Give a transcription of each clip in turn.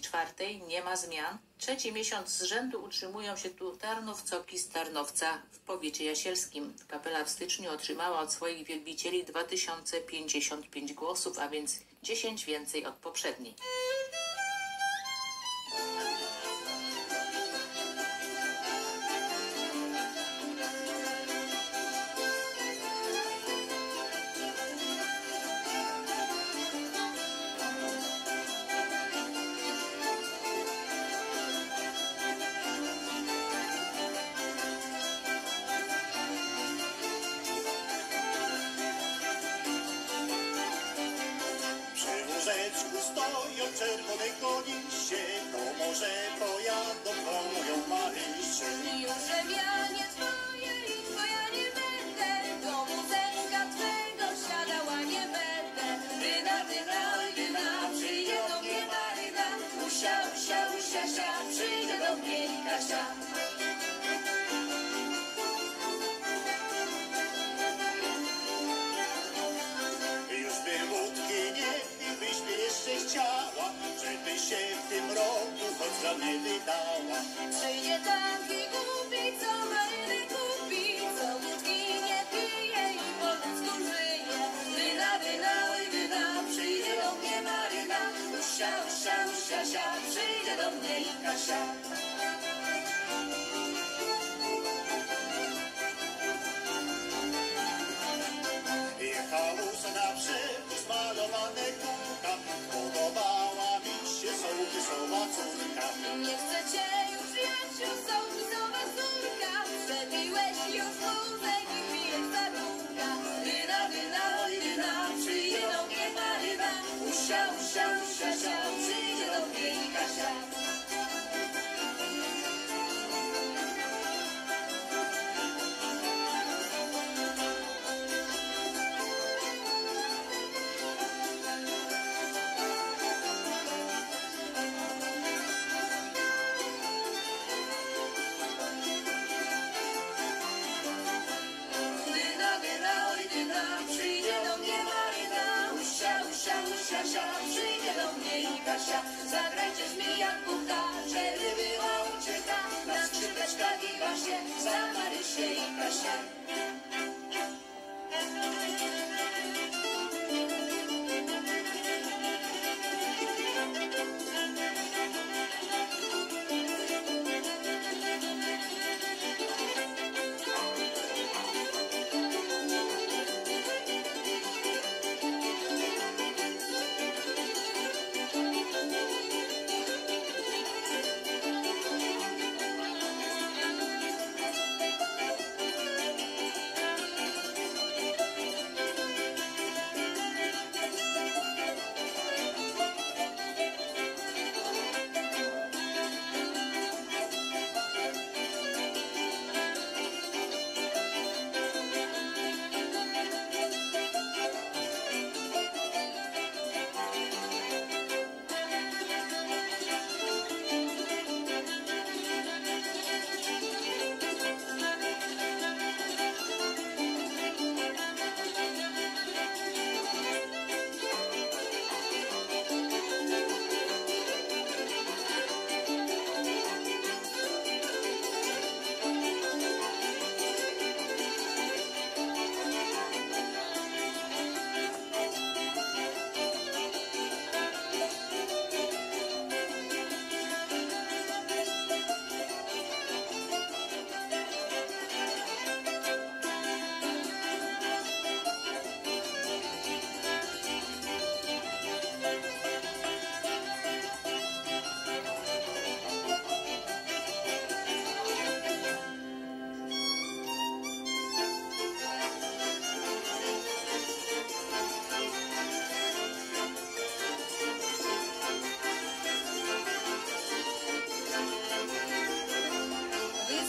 czwartej nie ma zmian. Trzeci miesiąc z rzędu utrzymują się tu Tarnowcoki z Tarnowca w powiecie jasielskim. Kapela w styczniu otrzymała od swoich wielbicieli 2055 głosów, a więc 10 więcej od poprzedniej. Do mnie i Kasia. Już by łódki nie byś by jeszcze chciała, żeby się w tym roku choć za mnie wydała. Przyjdzie taki głupi, co Marynę kupi, co wódki nie pije i po ludzku żyje. Ryna, ryna, oj ryna, przyjdzie do mnie Maryna, usia, usia, usia, sia, przyjdzie do mnie i Kasia. Do mnie i Kasia. Zagrajcie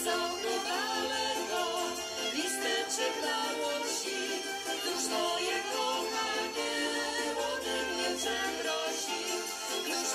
Zaokrowałem go, listeczek na łodzi, już moje kochanie, młodym nie przeprosi, już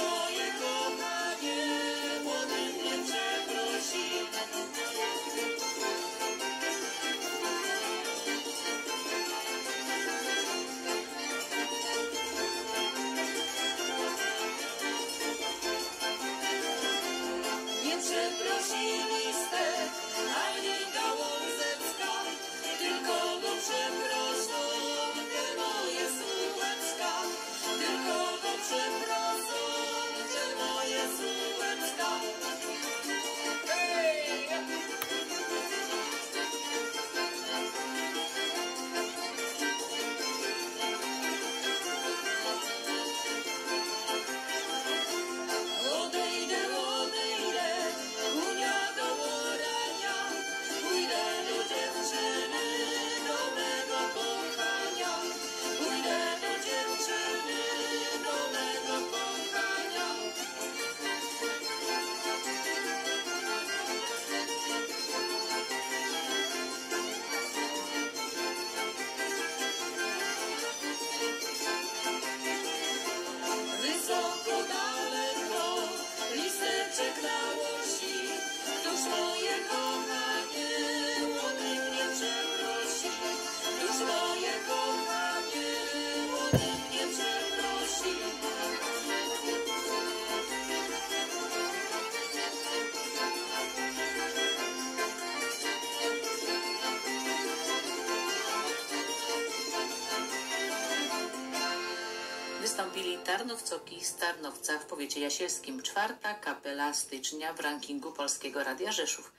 Wystąpili Tarnowcoki z Tarnowca w powiecie jasielskim. Czwarta kapela stycznia w rankingu Polskiego Radia Rzeszów.